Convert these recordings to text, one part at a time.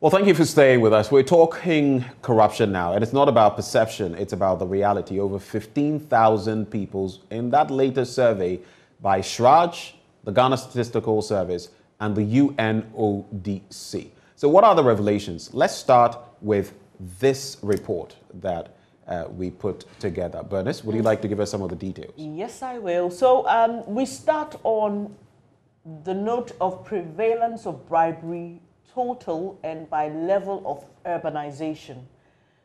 Well, thank you for staying with us. We're talking corruption now, and it's not about perception, it's about the reality. Over 15,000 people in that latest survey by CHRAJ, the Ghana Statistical Service, and the UNODC. So, what are the revelations? Let's start with this report that uh, we put together. Bernice, would you like to give us some of the details? Yes, I will. So, um, we start on the note of prevalence of bribery total and by level of urbanization.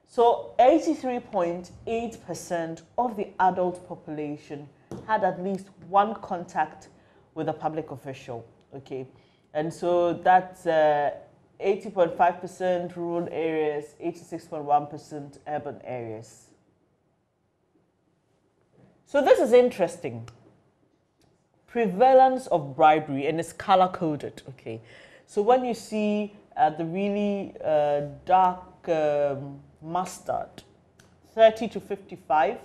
So 83.8% of the adult population had at least one contact with a public official. Okay, and so that's 80.5% uh, rural areas, 86.1% urban areas. So this is interesting. Prevalence of bribery and it's color coded. Okay, so when you see uh, the really uh, dark um, mustard, 30 to 55.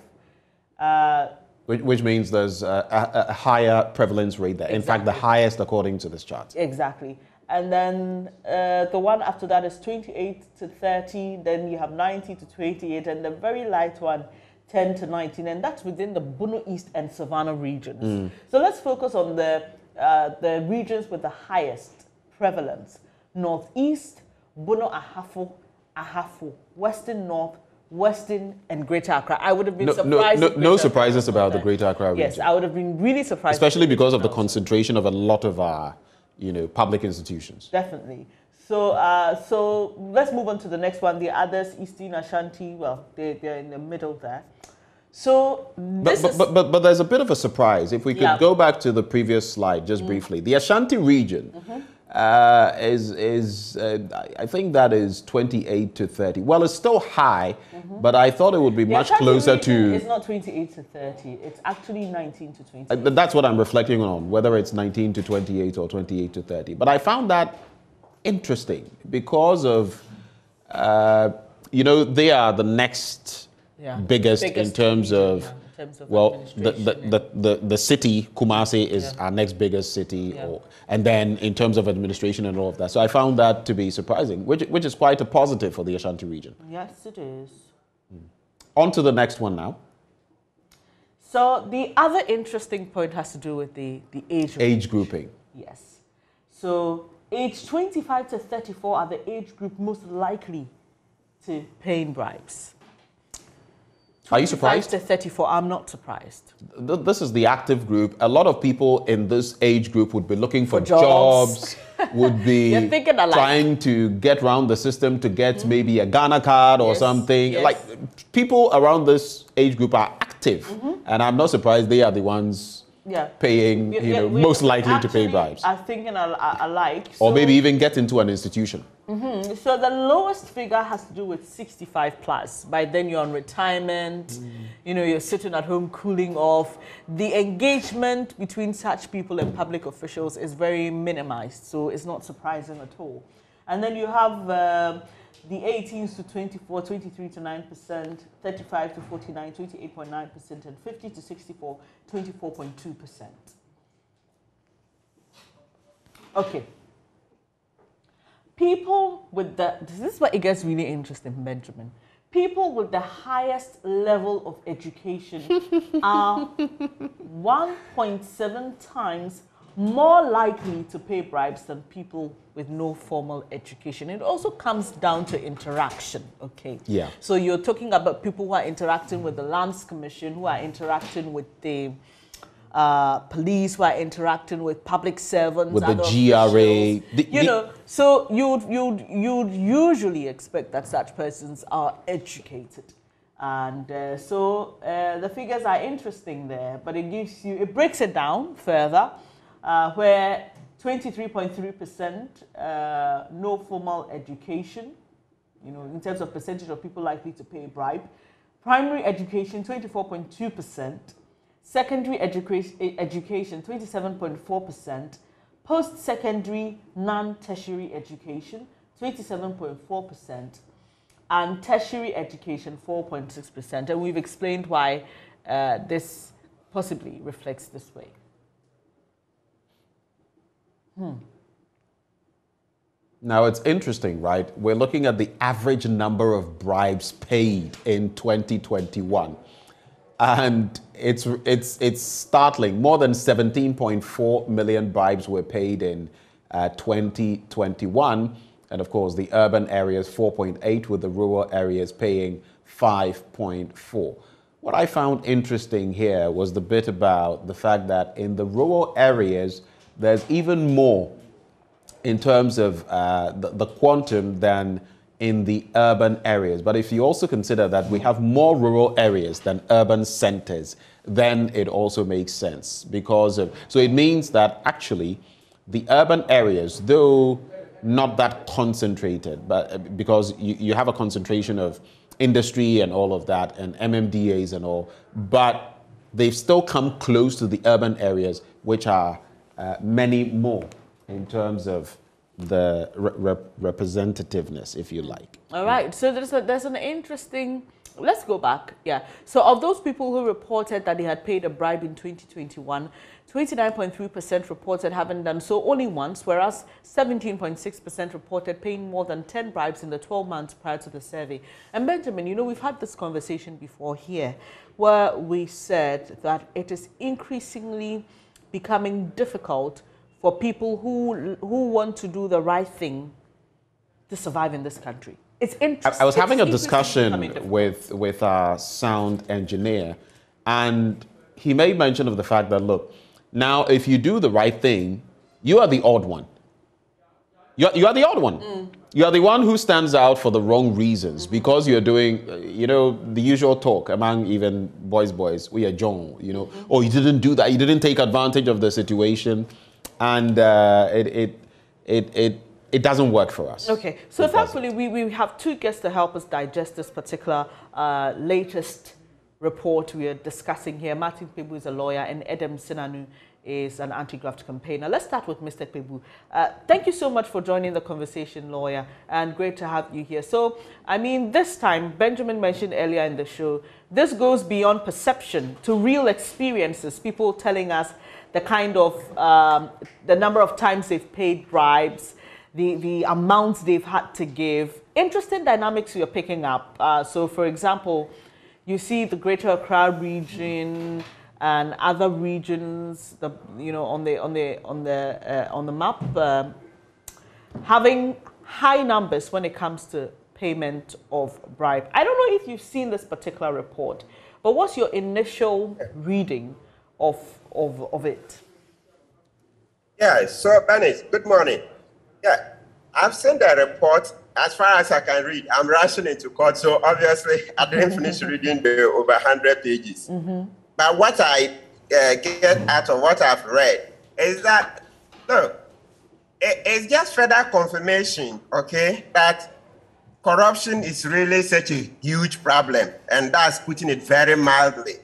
Uh, which, which, means there's a, a, higher prevalence rate there. Exactly. In fact, the highest according to this chart. Exactly. And then uh, the one after that is 28 to 30. Then you have 90 to 28. And the very light one, 10 to 19. And that's within the Bono East and Savannah regions. Mm. So let's focus on the, uh, the regions with the highest prevalence. Northeast, Bono Ahafo, Ahafo, Western North, Western and Greater Accra. I would have been no, surprised. No, no, no surprises about the Greater Accra region. Yes, I would have been really surprised. Especially because of the concentration of a lot of our, you know, public institutions. Definitely. So, uh, so let's move on to the next one. The others, Eastern Ashanti, well, they, they're in the middle there. So, but, but, but, but, but, there's a bit of a surprise. If we could yeah. go back to the previous slide just mm. briefly. The Ashanti region. Mm -hmm uh, is, is uh, I think that is 28 to 30. Well, it's still high, mm-hmm. but I thought it would be the much closer to. It's not 28 to 30, it's actually 19 to 20. Uh, that's what I'm reflecting on, whether it's 19 to 28 or 28 to 30. But I found that interesting because of, uh, you know, they are the next yeah. biggest, biggest, in terms of. Yeah terms of well, the, the, the, the, the city, Kumasi, is yeah. our next biggest city, yeah. or, and then in terms of administration and all of that. So I found that to be surprising, which, which is quite a positive for the Ashanti region. Yes, it is. Mm. On to the next one now. So the other interesting point has to do with the, the age age grouping. Yes. So age 25 to 34 are the age group most likely to paying bribes. Are you surprised? to 34, I'm not surprised. This is the active group. A lot of people in this age group would be looking for, for jobs, jobs would be trying to get around the system to get mm. maybe a Ghana card or yes, something. Yes. Like people around this age group are active, mm -hmm. and I'm not surprised they are the ones yeah. paying, you yeah, know, most likely to pay bribes. Are thinking alike. So or maybe even get into an institution. Mm -hmm. So the lowest figure has to do with 65 plus. By then you're on retirement, mm. you know, you're sitting at home cooling off. The engagement between such people and public officials is very minimized, so it's not surprising at all. And then you have uh, the 18s to 24, 23 to 9%, 35 to 49, 28.9%, and 50 to 64, 24.2%. Okay. People with the, this is what it gets really interesting, Benjamin. People with the highest level of education are 1.7 times more likely to pay bribes than people with no formal education. It also comes down to interaction, okay? Yeah. So you're talking about people who are interacting with the Lands Commission, who are interacting with the uh, police, who are interacting with public servants, with the GRA. The, you the, know, so you'd, you'd, you'd usually expect that such persons are educated. And uh, so uh, the figures are interesting there, but it gives you, it breaks it down further uh, where 23.3% uh, no formal education, you know, in terms of percentage of people likely to pay a bribe. Primary education, 24.2%. Secondary education, education 27.4%. Post-secondary non-tertiary education, 27.4%. And tertiary education, 4.6%. And we've explained why uh, this possibly reflects this way. Hmm. Now it's interesting, right? We're looking at the average number of bribes paid in 2021. And it's, it's, it's startling. More than 17.4 million bribes were paid in uh, 2021. And of course, the urban areas 4.8, with the rural areas paying 5.4. What I found interesting here was the bit about the fact that in the rural areas, there's even more in terms of uh, the, the quantum than in the urban areas. But if you also consider that we have more rural areas than urban centers, then it also makes sense because of, so it means that actually the urban areas, though not that concentrated, but uh, because you, you have a concentration of industry and all of that and MMDAs and all, but they've still come close to the urban areas, which are uh, many more in terms of the re- representativeness, if you like. All right. So there's a, there's an interesting. Let's go back. Yeah. So of those people who reported that they had paid a bribe in 2021, 29.3% reported having done so only once, whereas 17.6% reported paying more than 10 bribes in the 12 months prior to the survey. And Benjamin, you know, we've had this conversation before here where we said that it is increasingly becoming difficult for people who, who want to do the right thing to survive in this country. It's interesting. I, was having a discussion with, with our sound engineer, and he made mention of the fact that, look, now, if you do the right thing, you are the odd one. You're, you are the odd one. Mm. You are the one who stands out for the wrong reasons because you're doing, you know, the usual talk among even boys, boys. We are John, you know. Mm-hmm. Oh, you didn't do that. You didn't take advantage of the situation, and uh, it, it, it, it, it doesn't work for us. Okay, so thankfully we, we have two guests to help us digest this particular uh, latest report we are discussing here. Martin Kpebu is a lawyer and Edem Senanu is an anti-graft campaigner. Let's start with Mr. Kpebu. Uh, thank you so much for joining the conversation, lawyer, and great to have you here. So, I mean, this time, Benjamin mentioned earlier in the show, this goes beyond perception to real experiences, people telling us the kind of, um, the number of times they've paid bribes, the, the amounts they've had to give. Interesting dynamics you're picking up. Uh, so, for example, you see the Greater Accra region and other regions, the you know on the on the on the uh, on the map, uh, having high numbers when it comes to payment of bribe. I don't know if you've seen this particular report, but what's your initial reading of of of it? Yeah, so Benny, good morning. Yeah, I've seen the report as far as I can read, I'm rushing into court, so obviously I didn't finish reading the over 100 pages. Mm-hmm. But what I uh, get out of what I've read is that, look, it, it's just further confirmation, okay, that corruption is really such a huge problem, and that's putting it very mildly.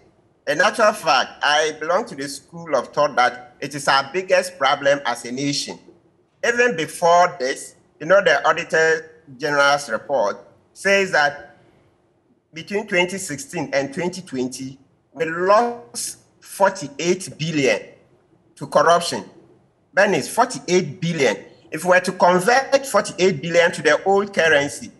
In actual fact, I belong to the school of thought that it is our biggest problem as a nation. Even before this, you know, the auditor General's report says that between 2016 and 2020, we lost 48 billion to corruption. That is 48 billion. If we were to convert 48 billion to the old currency,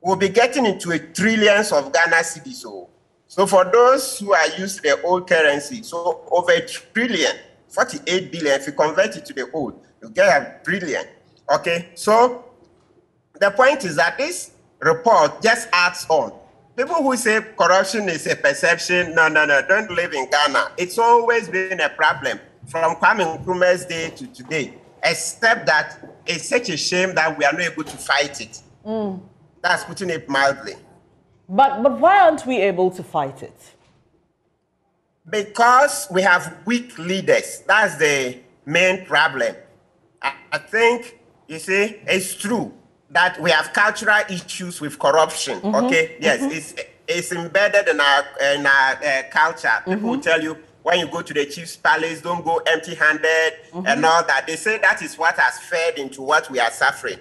we'll be getting into a trillions of Ghana cedis. So, so for those who are used to the old currency, so over a trillion, 48 billion, if you convert it to the old, you get a trillion. Okay, so the point is that this report just adds on. People who say corruption is a perception, no, no, no, don't live in Ghana. It's always been a problem from Kwame Nkrumah's day to today, except that it's such a shame that we are not able to fight it. Mm. That's putting it mildly. But, but why aren't we able to fight it? Because we have weak leaders. That's the main problem. I, I think, you see, it's true that we have cultural issues with corruption. Mm-hmm. Okay, yes, mm-hmm. it's it's embedded in our in our uh, culture. People mm-hmm. will tell you when you go to the chief's palace, don't go empty-handed and mm-hmm. all that. They say that is what has fed into what we are suffering.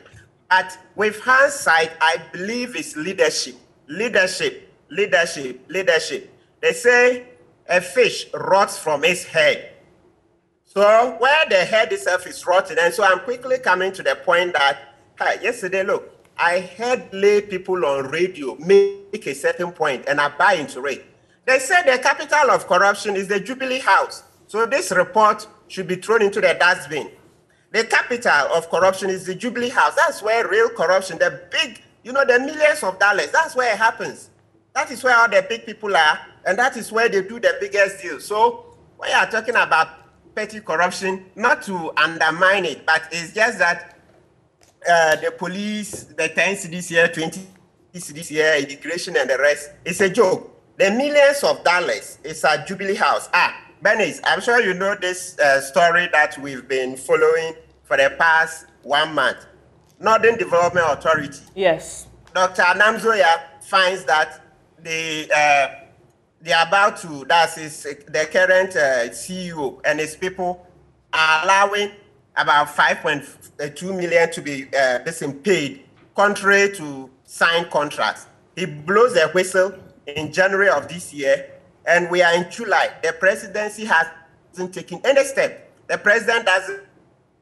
But with hindsight, I believe it's leadership, leadership, leadership, leadership. They say a fish rots from its head. So where the head itself is rotten, and so I'm quickly coming to the point that Hi, yesterday, look, I heard lay people on radio make a certain point and I buy into it. They said the capital of corruption is the Jubilee House. So this report should be thrown into the dustbin. The capital of corruption is the Jubilee House. That's where real corruption, the big, you know, the millions of dollars, that's where it happens. That is where all the big people are, and that is where they do the biggest deals. So you are talking about petty corruption, not to undermine it, but it's just that uh, the police, the 10 cedis here, 20 cedis here, immigration and the rest, it's a joke. The millions of dollars is a Jubilee House. Ah, Bernice, I'm sure you know this uh, story that we've been following for the past one month. Northern Development Authority. Yes. Dr. Namzoya finds that they, uh, they are about to, that's his, the current uh, CEO and his people are allowing about 5.2 million to be uh, paid, contrary to signed contracts. He blows a whistle in January of this year, and we are in July. The presidency hasn't taken any step. The president doesn't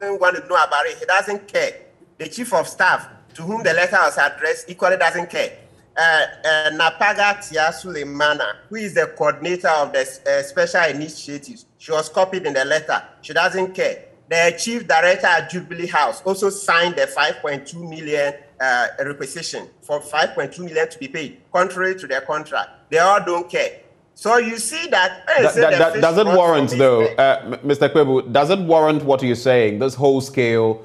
want to know about it. He doesn't care. The chief of staff, to whom the letter was addressed, equally doesn't care. Uh, uh, Napaga Tia Suleimana, who is the coordinator of the uh, special initiatives, she was copied in the letter. She doesn't care the chief director at Jubilee House also signed the 5.2 million uh, requisition for 5.2 million to be paid, contrary to their contract. They all don't care. So you see that. that, that, that doesn't warrant, though, uh, Mr. Kpebu, doesn't warrant what you're saying, this whole scale,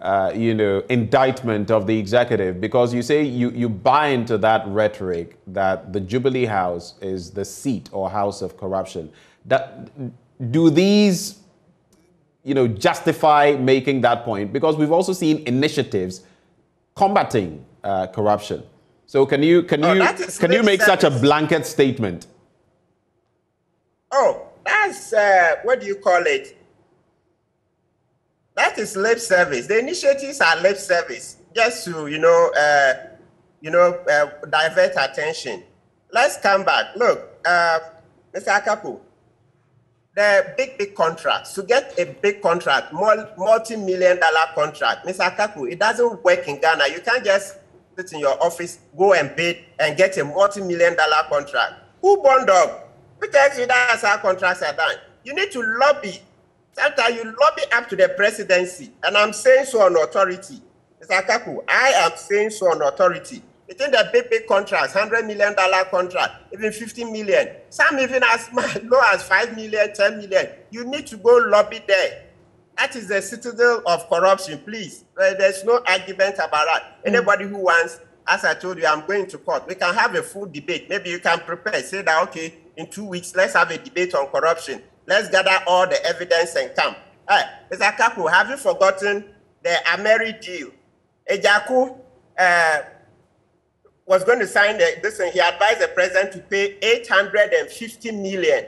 uh, you know, indictment of the executive, because you say you, you buy into that rhetoric that the Jubilee House is the seat or house of corruption. That, do these you know, justify making that point because we've also seen initiatives combating uh, corruption. So can you can oh, you can you make such a blanket statement? Oh, that's uh, what do you call it? That is lip service. The initiatives are lip service, just to you know, uh, you know, uh, divert attention. Let's come back. Look, uh, Mr. Akapu, the big, big contracts. To get a big contract, multi-million dollar contract, Mr. Kaku, it doesn't work in Ghana. You can't just sit in your office, go and bid and get a multi-million dollar contract. Who bond up? Who tells you that's how contracts are done? You need to lobby. Sometimes you lobby up to the presidency. And I'm saying so on authority. Mr. Kaku, I am saying so on authority. You think the big, big contracts, $100 million contract, even 50 million, some even as low as 5 million, 10 million. You need to go lobby there. That is the citadel of corruption, please. There's no argument about that. Mm. Anybody who wants, as I told you, I'm going to court. We can have a full debate. Maybe you can prepare, say that, okay, in two weeks, let's have a debate on corruption. Let's gather all the evidence and come. Hey, Mr. Akakpo, have you forgotten the Ameri deal? Agyarko, uh, was going to sign the, this, and he advised the president to pay 850 million.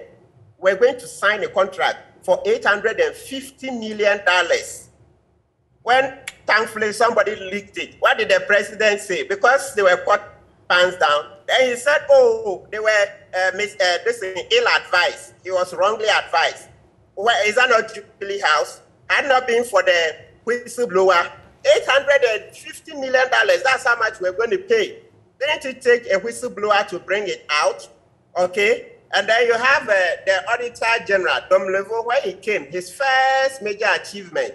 We're going to sign a contract for 850 million dollars. When thankfully somebody leaked it, what did the president say? Because they were caught pants down. Then he said, "Oh, they were uh, mis- uh, this ill advised. He was wrongly advised. Well, is that not Jubilee House? Had not been for the whistleblower, 850 million dollars. That's how much we're going to pay didn't it take a whistleblower to bring it out? Okay. And then you have uh, the Auditor General, Domelevo, where he came, his first major achievement.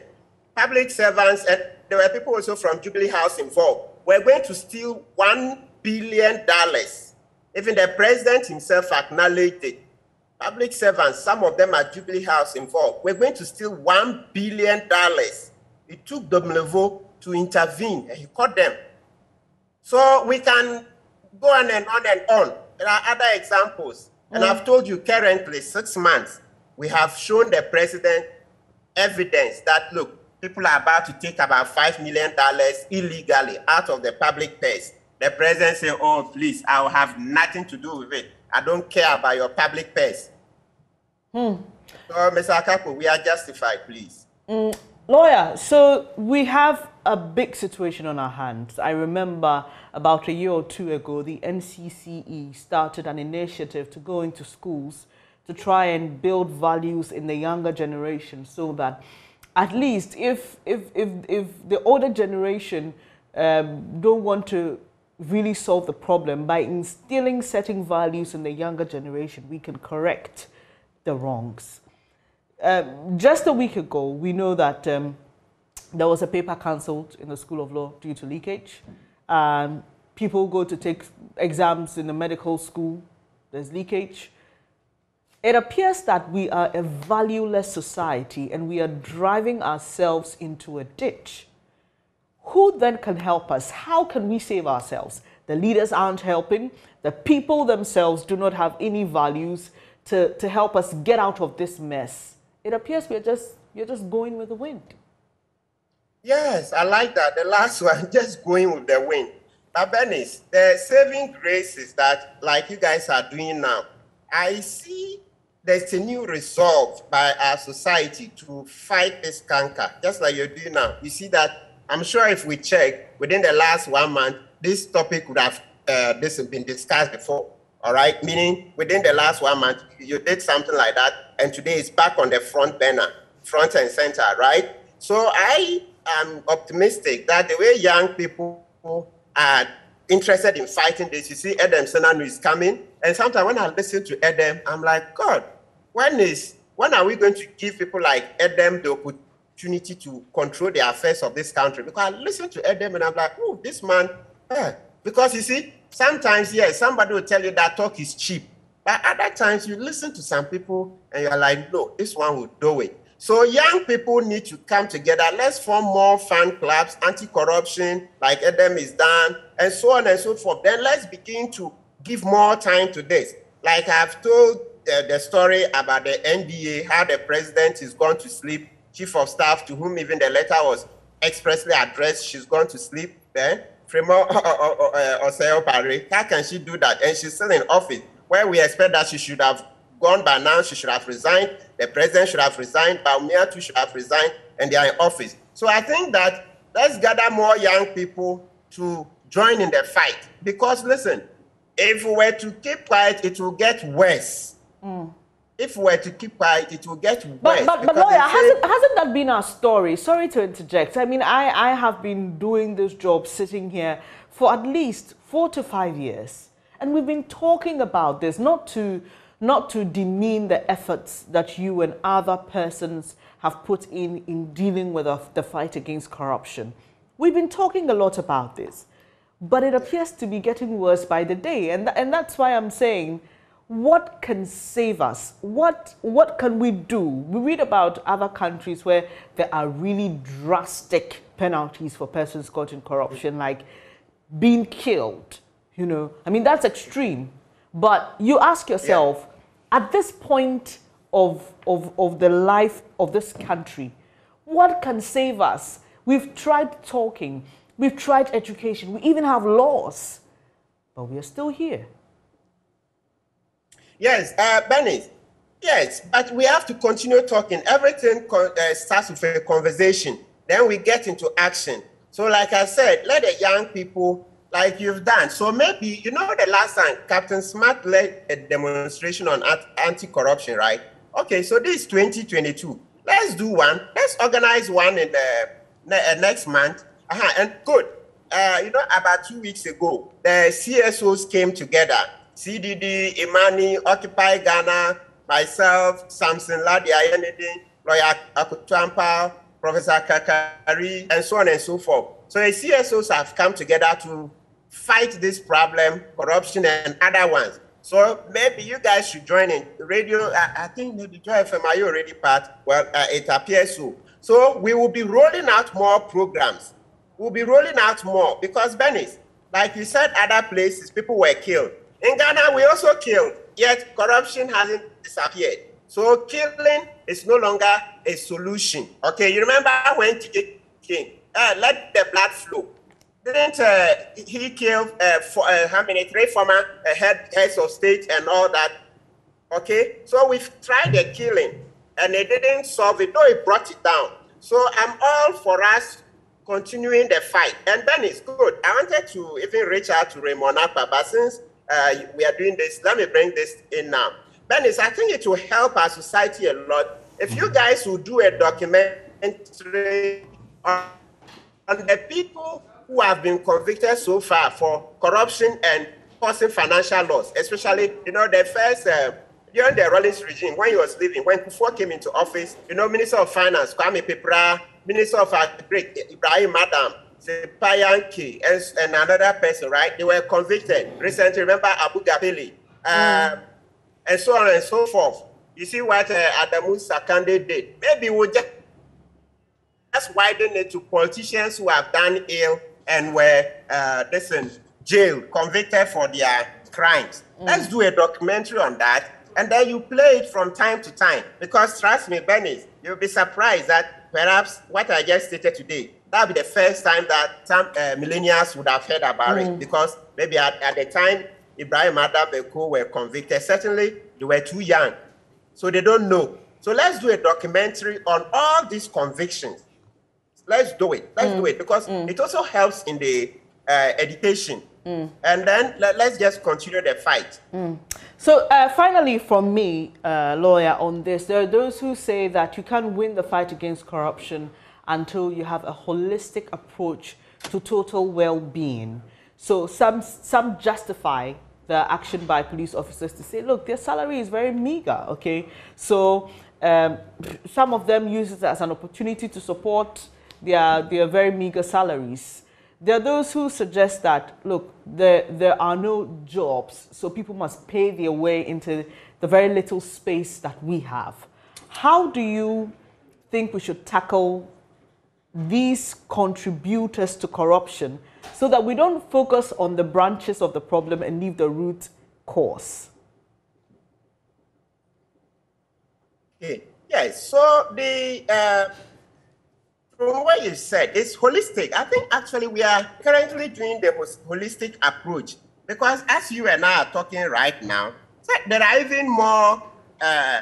Public servants, and there were people also from Jubilee House involved, were going to steal $1 billion. dollars. Even the president himself acknowledged it. Public servants, some of them at Jubilee House involved, we're going to steal $1 billion. It took Domelevo to intervene, and he caught them. So we can go on and on and on. There are other examples. Mm. And I've told you currently, six months, we have shown the president evidence that, look, people are about to take about $5 million illegally out of the public purse. The president say, oh, please, I'll have nothing to do with it. I don't care about your public purse. Hmm. So, Mr. Akakpo, we are justified, please. Mm, lawyer, so we have a big situation on our hands. I remember about a year or two ago, the NCCE started an initiative to go into schools to try and build values in the younger generation so that at least if, if, if, if the older generation um, don't want to really solve the problem by instilling certain values in the younger generation, we can correct the wrongs. Um, just a week ago, we know that um, there was a paper cancelled in the School of Law due to leakage. Um, people go to take exams in the medical school, there's leakage. It appears that we are a valueless society and we are driving ourselves into a ditch. Who then can help us? How can we save ourselves? The leaders aren't helping. The people themselves do not have any values to, to help us get out of this mess. It appears we're just, you're just going with the wind. Yes, I like that. The last one, just going with the wind. But Bernice, the saving grace is that, like you guys are doing now, I see there's a new resolve by our society to fight this canker, just like you're doing now. You see that, I'm sure if we check within the last one month, this topic would have uh, this has been discussed before. All right, meaning within the last one month, you did something like that, and today it's back on the front burner, front and center, right? So I am optimistic that the way young people are interested in fighting this, you see, Edem Senanu is coming, and sometimes when I listen to Edem, I'm like, God, when is when are we going to give people like Edem the opportunity to control the affairs of this country? Because I listen to Edem and I'm like, oh, this man, eh. because you see, sometimes yes, somebody will tell you that talk is cheap. But other times you listen to some people and you're like, no, this one will do it. So young people need to come together. Let's form more fan clubs, anti-corruption, like Edem is done, and so on and so forth. Then let's begin to give more time to this. Like I've told uh, the story about the NDA, how the president is going to sleep, chief of staff to whom even the letter was expressly addressed, she's gone to sleep. Then Frema Osei-Opare, how can she do that? And she's still in office, where we expect that she should have gone by now, she should have resigned, the president should have resigned, Bawumia too should have resigned, and they are in office. So I think that let's gather more young people to join in the fight. Because listen, if we were to keep quiet, it will get worse. Mm. If we were to keep quiet, it will get worse. But, but, but lawyer, hasn't, hasn't that been our story? Sorry to interject. I mean, I, I have been doing this job sitting here for at least four to five years. And we've been talking about this, not to, not to demean the efforts that you and other persons have put in in dealing with the fight against corruption. We've been talking a lot about this, but it appears to be getting worse by the day. And, th and that's why I'm saying what can save us? What, what can we do? We read about other countries where there are really drastic penalties for persons caught in corruption, like being killed. You know, I mean, that's extreme. But you ask yourself, yeah. at this point of, of, of the life of this country, what can save us? We've tried talking, we've tried education, we even have laws, but we are still here. Yes, uh, Benny. Yes, but we have to continue talking. Everything uh, starts with a conversation. Then we get into action. So, like I said, let the young people, like you've done. So maybe you know the last time Captain Smart led a demonstration on anti-corruption, right? Okay, so this is 2022. Let's do one. Let's organize one in the uh, next month. Uh-huh, and good. Uh, you know, about two weeks ago, the CSOs came together CDD, Imani, Occupy Ghana, myself, Samson Lardy Anyenini, Lawyer Akoto Ampaw, Professor Kakari, and so on and so forth. So the CSOs have come together to fight this problem, corruption, and other ones. So maybe you guys should join in. Radio, I, I think the Joy FM are you already part? Well, uh, it appears so. So we will be rolling out more programs. We'll be rolling out more because, Bernice, like you said, other places, people were killed. In Ghana, we also kill, yet corruption hasn't disappeared. So killing is no longer a solution. Okay, you remember when TK came? Uh, let the blood flow. Didn't uh, he kill uh, for, uh, how many? Three former uh, head, heads of state and all that. Okay, so we've tried the killing and it didn't solve it, though it brought it down. So I'm all for us continuing the fight. And then it's good. I wanted to even reach out to Raymond Akpa, since uh, we are doing this. Let me bring this in now. Bernice, I think it will help our society a lot if you guys will do a documentary on, on the people who have been convicted so far for corruption and causing financial loss, especially, you know, the first, uh, during the Rawlings regime, when he was leaving, when Kufuor came into office, you know, Minister of Finance, Kwame Peprah, Minister of Agric, Ibrahim Adam, Payanki, and, and another person, right? They were convicted. Recently, remember Abuga Pele, mm. and so on and so forth. You see what uh, Adamu Sakande did. Maybe we'll just that's widen it to politicians who have done ill and were, uh, listen, jailed, convicted for their crimes. Mm. Let's do a documentary on that. And then you play it from time to time. Because trust me, Benny, you'll be surprised that perhaps what I just stated today, that'll be the first time that some uh, millennials would have heard about mm. it. Because maybe at, at the time Ibrahim Adam were convicted, certainly they were too young. So they don't know. So let's do a documentary on all these convictions. Let's do it. Let's mm. do it because mm. it also helps in the uh, education. Mm. And then let, us just continue the fight. Mm. So, uh, finally, from me, uh, lawyer, on this, there are those who say that you can't win the fight against corruption until you have a holistic approach to total well being. So, some, some justify the action by police officers to say, look, their salary is very meager, okay? So, um, some of them use it as an opportunity to support their, their very meager salaries. There are those who suggest that, look, there, there are no jobs, so people must pay their way into the very little space that we have. How do you think we should tackle these contributors to corruption so that we don't focus on the branches of the problem and leave the root cause? Okay. Yes. So the uh, from what you said, it's holistic. I think actually we are currently doing the holistic approach because as you and I are talking right now, there are even more, uh,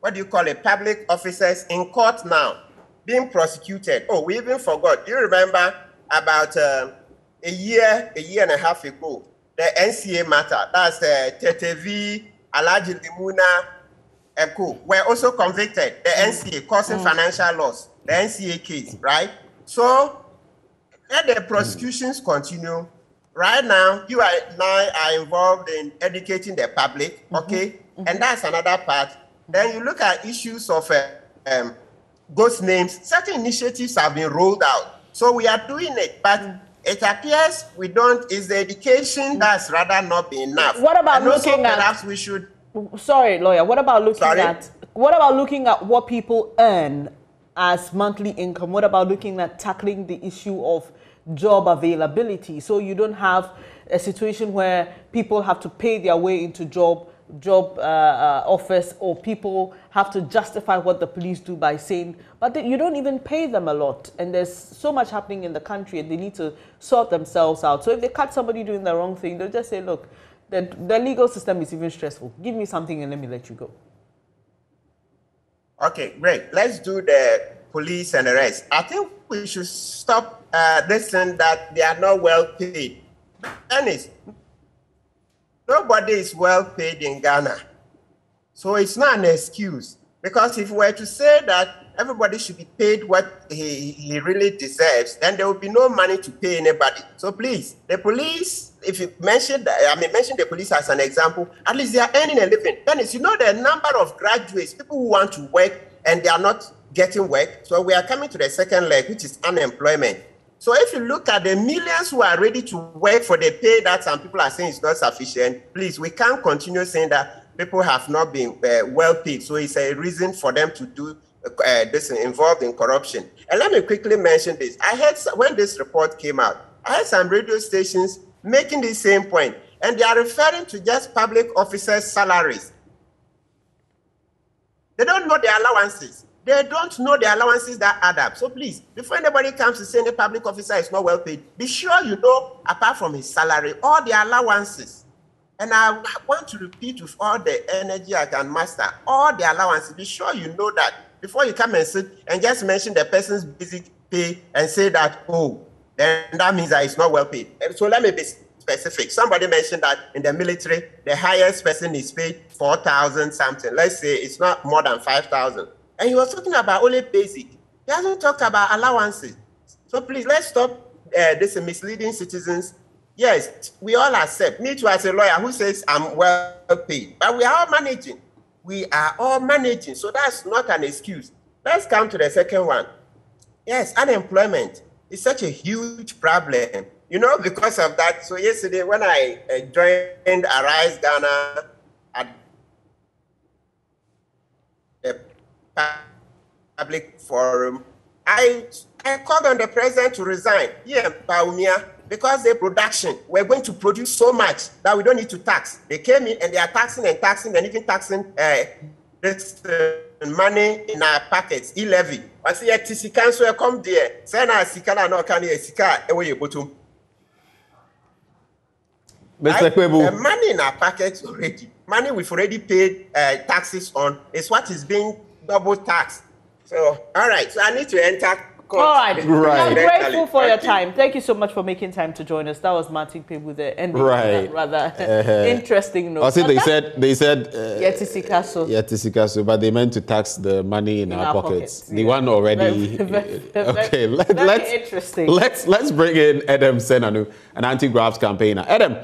what do you call it, public officers in court now being prosecuted. Oh, we even forgot. Do you remember about uh, a year, a year and a half ago, the NCA matter? That's uh, Tetevi, Alaji Limuna, and Co. were also convicted, the NCA, causing mm. financial loss the NCA case, right? So let the prosecutions continue. Right now, you and I are involved in educating the public, mm-hmm. okay? Mm-hmm. And that's another part. Then you look at issues of uh, um, ghost names. Certain initiatives have been rolled out. So we are doing it, but it appears we don't, is the education that's rather not enough. What about and looking at, perhaps we should. Sorry, lawyer, what about looking Sorry? at, what about looking at what people earn as monthly income? What about looking at tackling the issue of job availability? So you don't have a situation where people have to pay their way into job job uh, uh, office or people have to justify what the police do by saying, but they, you don't even pay them a lot. And there's so much happening in the country and they need to sort themselves out. So if they catch somebody doing the wrong thing, they'll just say, look, the, the legal system is even stressful. Give me something and let me let you go. Okay, great. Let's do the police and the rest. I think we should stop uh, listening that they are not well paid. Dennis, nobody is well paid in Ghana. So it's not an excuse. Because if we were to say that everybody should be paid what he, he really deserves, then there will be no money to pay anybody. So please, the police, if you mention that, I mean, mention the police as an example, at least they are earning a living. Dennis, you know the number of graduates, people who want to work and they are not getting work. So we are coming to the second leg, which is unemployment. So if you look at the millions who are ready to work for the pay that some people are saying is not sufficient, please, we can't continue saying that people have not been uh, well paid. So it's a reason for them to do uh, this involved in corruption. And let me quickly mention this. I heard when this report came out, I heard some radio stations making the same point, and they are referring to just public officers' salaries. They don't know their allowances. They don't know the allowances that add up. So please, before anybody comes to say the public officer is not well paid, be sure you know, apart from his salary, all the allowances. And I want to repeat with all the energy I can master, all the allowances. Be sure you know that before you come and sit and just mention the person's basic pay and say that, oh, then that means that it's not well paid. So let me be specific. Somebody mentioned that in the military, the highest person is paid 4,000 something. Let's say it's not more than 5,000. And he was talking about only basic. He hasn't talked about allowances. So please, let's stop uh, this misleading citizens. Yes, we all accept. Me too, as a lawyer who says I'm well paid, but we are all managing. We are all managing, so that's not an excuse. Let's come to the second one. Yes, unemployment is such a huge problem. You know, because of that. So yesterday, when I uh, joined Arise Ghana at the public forum, I I called on the president to resign. Yeah, Bawumia, because the production, we're going to produce so much that we don't need to tax. They came in and they are taxing and taxing and even taxing uh, this uh, money in our pockets, e-levy. I say, yeah, sika so come there. Say na sika na no can sika e we bottom. Mr. Kpebu. The money in our pockets already, money we've already paid uh, taxes on is what is being double tax. So, all right, so I need to enter all right. right. I'm grateful for your time. Thank you so much for making time to join us. That was Martin Kpebu the end. Right. Rather uh-huh. interesting note. I see they said they said uh, Yetisikaso. Yetisikaso, but they meant to tax the money in, in our, our, pockets. pockets. The yeah. one already. Very, very, okay. Let, very let's interesting. Let's let's bring in Edem Senanu, an anti-graft campaigner. Edem.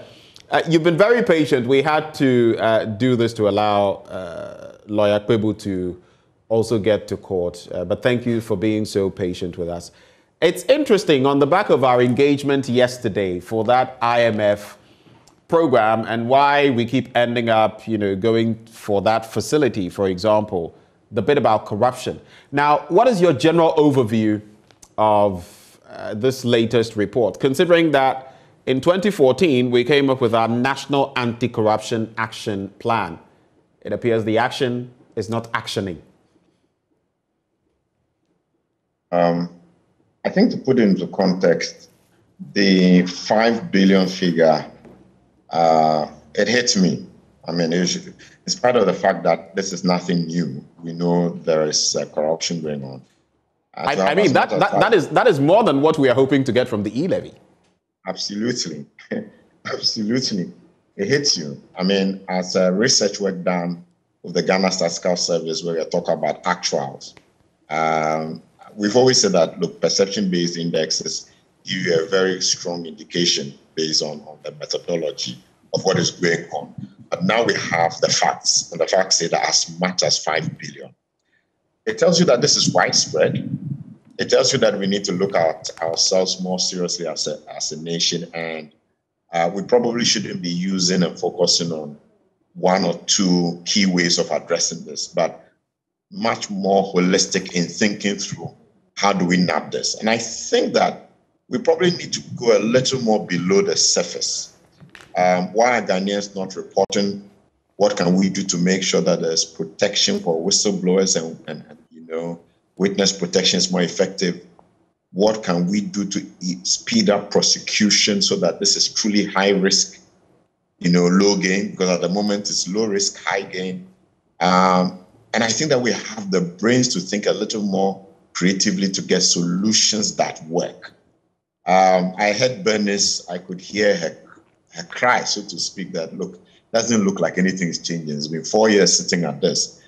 uh, you've been very patient. We had to uh, do this to allow uh, lawyer Kpebu to also get to court. Uh, but thank you for being so patient with us. It's interesting on the back of our engagement yesterday for that IMF program and why we keep ending up, you know, going for that facility, for example, the bit about corruption. Now, what is your general overview of uh, this latest report, considering that in 2014 we came up with our National Anti-Corruption Action Plan? It appears the action is not actioning. Um, I think to put it into context, the five billion figure, uh, it hits me. I mean, it's, it's part of the fact that this is nothing new. We know there is uh, corruption going on. I, I, mean, that, that, that, is, that is more than what we are hoping to get from the e levy. Absolutely. Absolutely. It hits you. I mean, as a research work done with the Ghana Statistical Service, where we talk about actuals, um, we've always said that look, perception-based indexes give you a very strong indication based on, on the methodology of what is going on. But now we have the facts, and the facts say that as much as five billion. It tells you that this is widespread. It tells you that we need to look at ourselves more seriously as a, as a nation, and uh, we probably shouldn't be using and focusing on one or two key ways of addressing this, but much more holistic in thinking through how do we nab this? And I think that we probably need to go a little more below the surface. Um, why are Ghanaians not reporting? What can we do to make sure that there's protection for whistleblowers and, and, and you know witness protection is more effective? What can we do to speed up prosecution so that this is truly high risk, you know, low gain? Because at the moment it's low risk, high gain. Um, and I think that we have the brains to think a little more creatively to get solutions that work. Um, I heard Bernice, I could hear her, her cry, so to speak, that look, doesn't look like anything is changing. It's been four years sitting at this.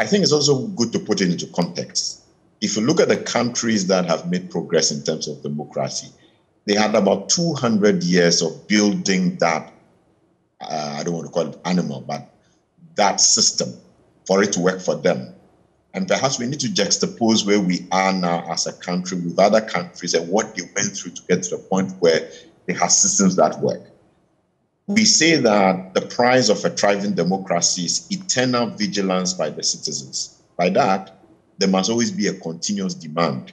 I think it's also good to put it into context. If you look at the countries that have made progress in terms of democracy, they had about 200 years of building that, uh, I don't want to call it animal, but that system for it to work for them. And perhaps we need to juxtapose where we are now as a country with other countries and what they went through to get to the point where they have systems that work. We say that the price of a thriving democracy is eternal vigilance by the citizens. By that, there must always be a continuous demand.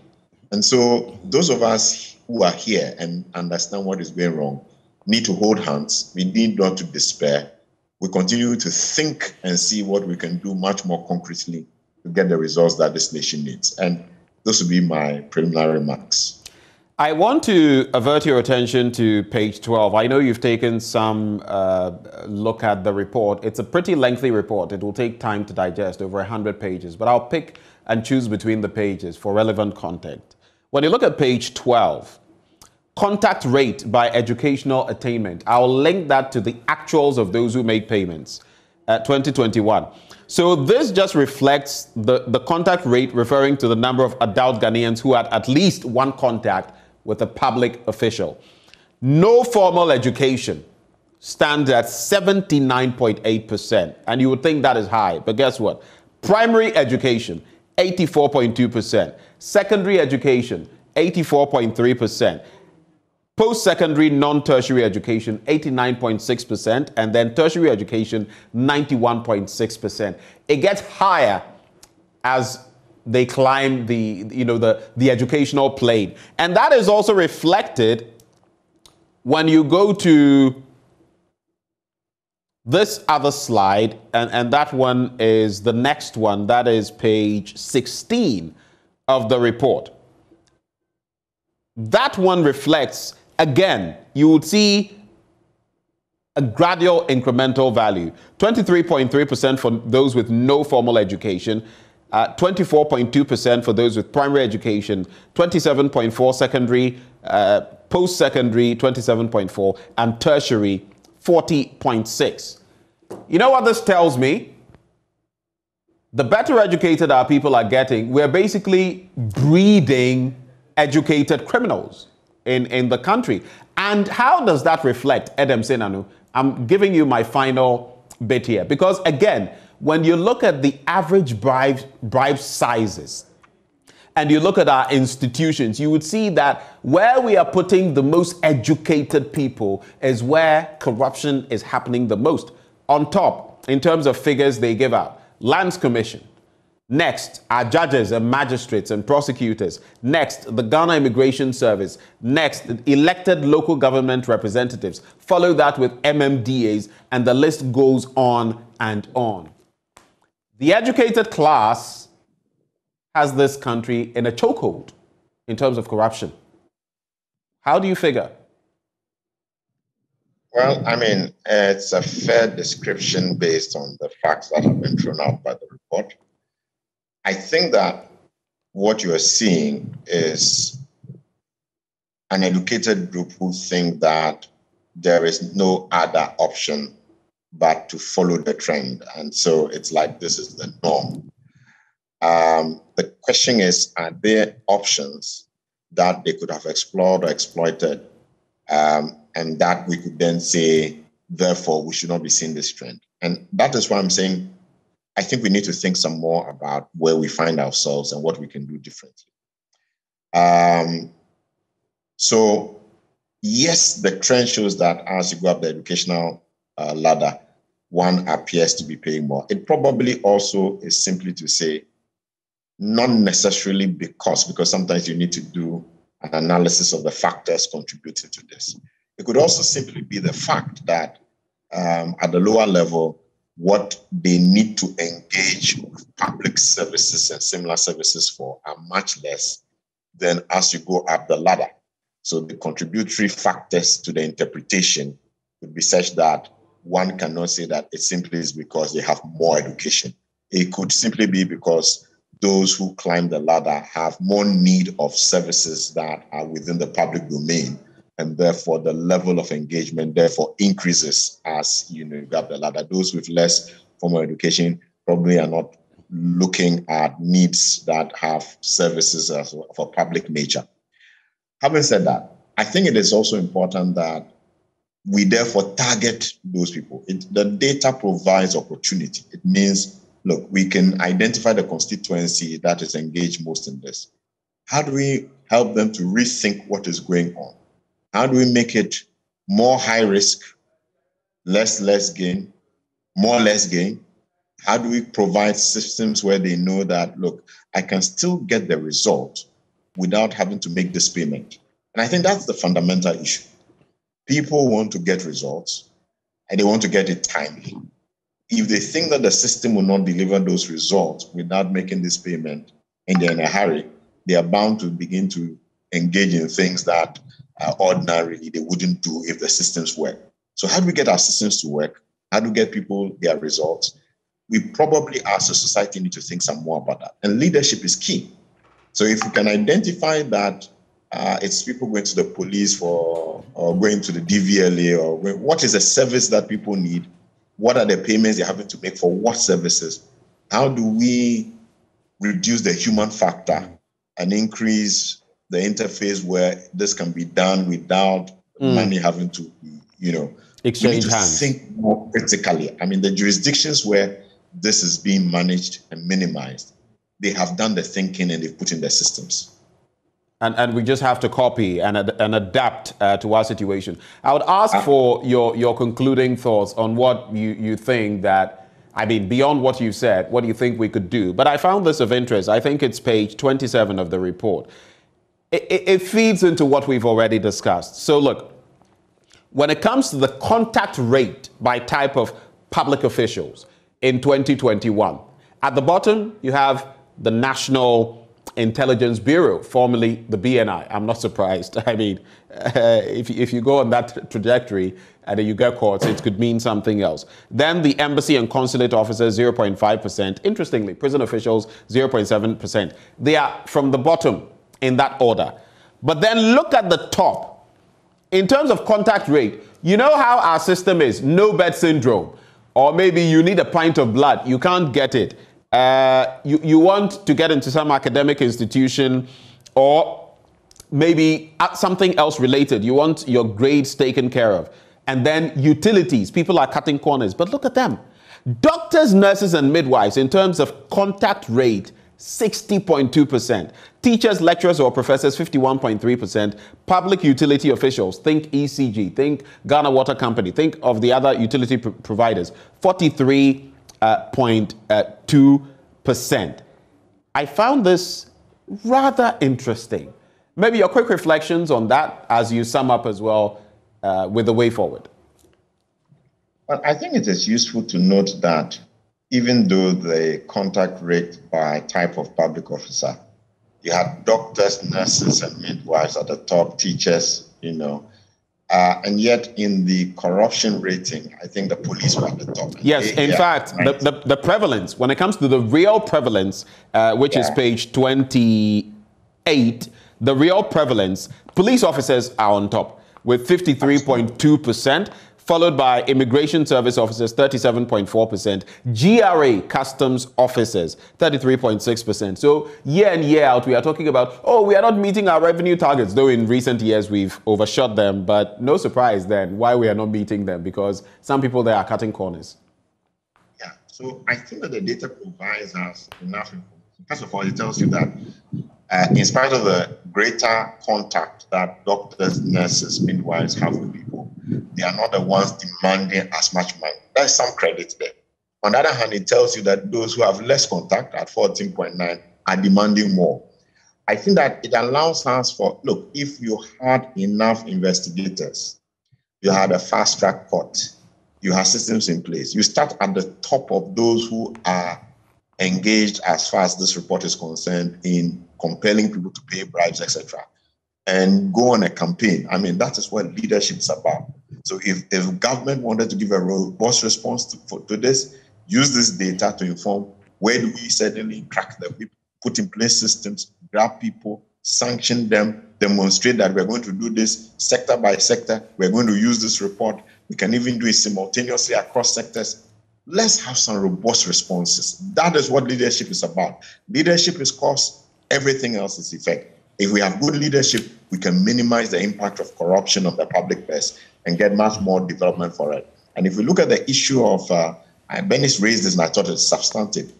And so, those of us who are here and understand what is going wrong need to hold hands. We need not to despair. We continue to think and see what we can do much more concretely to get the results that this nation needs. And those would be my preliminary remarks. I want to avert your attention to page 12. I know you've taken some uh, look at the report. It's a pretty lengthy report. It will take time to digest, over 100 pages, but I'll pick and choose between the pages for relevant content. When you look at page 12, contact rate by educational attainment, I'll link that to the actuals of those who made payments at 2021. So this just reflects the, the contact rate referring to the number of adult Ghanaians who had at least one contact with a public official. No formal education stands at 79.8%. And you would think that is high, but guess what? Primary education, 84.2%. Secondary education, 84.3%. Post secondary, non tertiary education, 89.6%, and then tertiary education, 91.6%. It gets higher as they climb the, you know, the, the educational plane. And that is also reflected when you go to this other slide, and, and that one is the next one, that is page 16 of the report. That one reflects, again, you would see a gradual incremental value 23.3% for those with no formal education, 24.2% uh, for those with primary education, 27.4 secondary, uh, post secondary 27.4, and tertiary 40.6. You know what this tells me? The better educated our people are getting, we're basically breeding educated criminals in, in the country. And how does that reflect, Edem Senanu? I'm giving you my final bit here. Because again, when you look at the average bribe, bribe sizes, and you look at our institutions, you would see that where we are putting the most educated people is where corruption is happening the most. On top, in terms of figures they give out, Lands Commission. Next, our judges and magistrates and prosecutors. Next, the Ghana Immigration Service. Next, elected local government representatives. Follow that with MMDAs, and the list goes on and on. The educated class has this country in a chokehold in terms of corruption. How do you figure? Well, I mean, it's a fair description based on the facts that have been thrown out by the report. I think that what you are seeing is an educated group who think that there is no other option but to follow the trend. And so it's like this is the norm. Um, the question is, are there options that they could have explored or exploited, um, and that we could then say, therefore, we should not be seeing this trend? And that is why I'm saying, I think we need to think some more about where we find ourselves and what we can do differently. Um, so, yes, the trend shows that as you go up the educational uh, ladder, one appears to be paying more. It probably also is simply to say not necessarily because, because sometimes you need to do an analysis of the factors contributing to this. It could also simply be the fact that um, at the lower level, what they need to engage with public services and similar services for are much less than as you go up the ladder. So the contributory factors to the interpretation would be such that one cannot say that it simply is because they have more education. It could simply be because those who climb the ladder have more need of services that are within the public domain and therefore the level of engagement therefore increases as you know you go the ladder those with less formal education probably are not looking at needs that have services of a public nature having said that i think it is also important that we therefore target those people it, the data provides opportunity it means look, we can identify the constituency that is engaged most in this. How do we help them to rethink what is going on? How do we make it more high risk, less less gain, more less gain? How do we provide systems where they know that, look, I can still get the result without having to make this payment? And I think that's the fundamental issue. People want to get results and they want to get it timely if they think that the system will not deliver those results without making this payment and they're in a hurry, they are bound to begin to engage in things that uh, ordinarily they wouldn't do if the systems work. So, how do we get our systems to work? How do we get people their results? We probably, as a society, need to think some more about that. And leadership is key. So, if we can identify that uh, it's people going to the police for or going to the DVLA or what is a service that people need what are the payments they're having to make for what services? How do we reduce the human factor and increase the interface where this can be done without mm. money having to, you know, exchange hands. Think more critically. I mean, the jurisdictions where this is being managed and minimized, they have done the thinking and they've put in their systems. And, and we just have to copy and, and adapt uh, to our situation. I would ask uh, for your, your concluding thoughts on what you, you think that, I mean, beyond what you said, what do you think we could do? But I found this of interest. I think it's page 27 of the report. It, it, feeds into what we've already discussed. So, look, when it comes to the contact rate by type of public officials in 2021, at the bottom, you have the National Intelligence Bureau, formerly the BNI. I'm not surprised. I mean, uh, if, if you go on that trajectory and you get caught, it could mean something else. Then the embassy and consulate officers, 0.5%. Interestingly, prison officials, 0.7%. They are from the bottom in that order. But then look at the top in terms of contact rate, you know how our system is no bed syndrome, or maybe you need a pint of blood, you can't get it. Uh, you, you want to get into some academic institution or maybe something else related. You want your grades taken care of. And then utilities, people are cutting corners. But look at them. Doctors, nurses, and midwives, in terms of contact rate, 60.2%. Teachers, lecturers, or professors, 51.3%. Public utility officials, think ECG, think Ghana Water Company, think of the other utility pr- providers, 43.2%. I found this rather interesting. Maybe your quick reflections on that as you sum up as well uh, with the way forward. Well, I think it is useful to note that even though the contact rate by type of public officer, you had doctors, nurses, and midwives at the top, teachers, you know. Uh, and yet, in the corruption rating, I think the police were at the top. Yes, they, in yeah, fact, the, the, the, prevalence, when it comes to the real prevalence, uh, which yeah. is page 28, the real prevalence, police officers are on top with 53.2% followed by immigration service officers 37.4%, GRA customs officers 33.6%. So year in year out we are talking about oh we are not meeting our revenue targets though in recent years we've overshot them but no surprise then why we are not meeting them because some people there are cutting corners. Yeah. So I think that the data provides us enough information. First of all it tells you that uh, in spite of the greater contact that doctors, nurses, midwives have with people, they are not the ones demanding as much money. There's some credit there. On the other hand, it tells you that those who have less contact at 14.9 are demanding more. I think that it allows us for look, if you had enough investigators, you had a fast track court, you have systems in place, you start at the top of those who are engaged as far as this report is concerned in compelling people to pay bribes, etc and go on a campaign. I mean, that is what leadership is about. So if, if government wanted to give a robust response to, for, to this, use this data to inform where do we suddenly crack the whip, put in place systems, grab people, sanction them, demonstrate that we're going to do this sector by sector. We're going to use this report. We can even do it simultaneously across sectors. Let's have some robust responses. That is what leadership is about. Leadership is cause, everything else is effect. If we have good leadership, we can minimize the impact of corruption on the public purse and get much more development for it. And if we look at the issue of, uh, Bernice raised this and I thought it's substantive.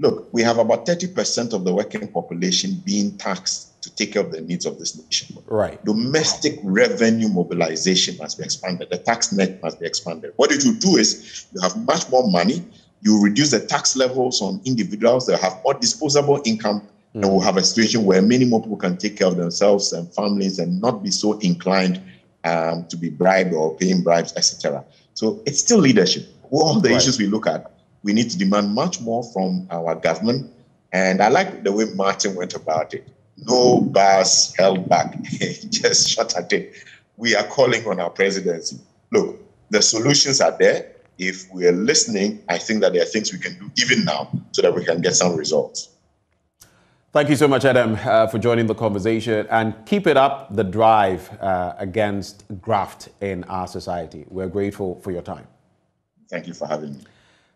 Look, we have about 30% of the working population being taxed to take care of the needs of this nation. Right. Domestic revenue mobilization must be expanded. The tax net must be expanded. What it will do is you have much more money. You reduce the tax levels on individuals. that have more disposable income. And we'll have a situation where many more people can take care of themselves and families and not be so inclined um, to be bribed or paying bribes, etc. So it's still leadership. All the right. issues we look at, we need to demand much more from our government. And I like the way Martin went about it. No bars held back, just shut at it. We are calling on our presidency. Look, the solutions are there. If we are listening, I think that there are things we can do even now so that we can get some results. Thank you so much, Edem, uh, for joining the conversation and keep it up the drive uh, against graft in our society. We're grateful for your time. Thank you for having me.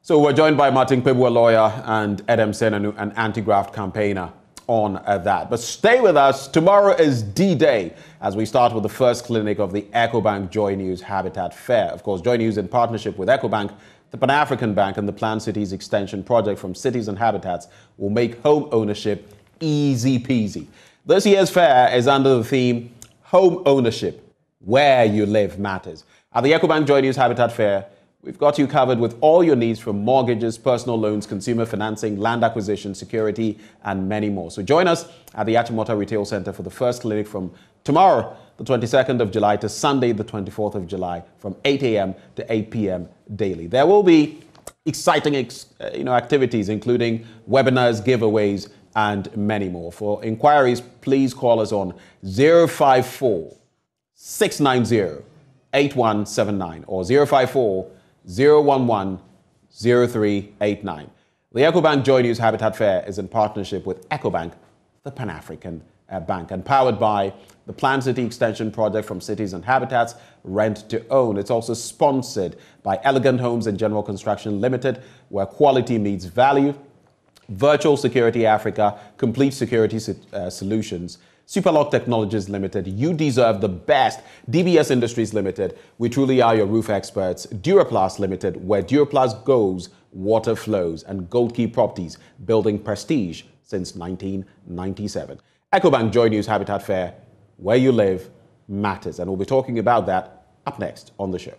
So we're joined by Martin Kpebu, a lawyer, and Edem Senanu, an anti-graft campaigner. on uh, that. But stay with us. Tomorrow is D Day as we start with the first clinic of the EcoBank Joy News Habitat Fair. Of course, Joy News in partnership with EcoBank, the Pan African Bank, and the Planned Cities Extension Project from Cities and Habitats will make home ownership easy peasy. This year's fair is under the theme Home Ownership Where You Live Matters. At the EcoBank Joy News Habitat Fair, We've got you covered with all your needs from mortgages, personal loans, consumer financing, land acquisition, security, and many more. So join us at the Achimota Retail Center for the first clinic from tomorrow, the 22nd of July, to Sunday, the 24th of July, from 8 a.m. to 8 p.m. daily. There will be exciting uh, you know, activities, including webinars, giveaways, and many more. For inquiries, please call us on 054 690 8179 or 054 011 0389. The EcoBank Joy News Habitat Fair is in partnership with EcoBank, the Pan African uh, Bank, and powered by the Planned City Extension Project from Cities and Habitats, Rent to Own. It's also sponsored by Elegant Homes and General Construction Limited, where quality meets value, Virtual Security Africa, Complete Security uh, Solutions, Superlock Technologies Limited, you deserve the best. DBS Industries Limited, we truly are your roof experts. Duraplast Limited, where Duraplast goes, water flows. And Gold Key Properties, building prestige since 1997. EcoBank Joy News Habitat Fair, where you live matters. And we'll be talking about that up next on the show.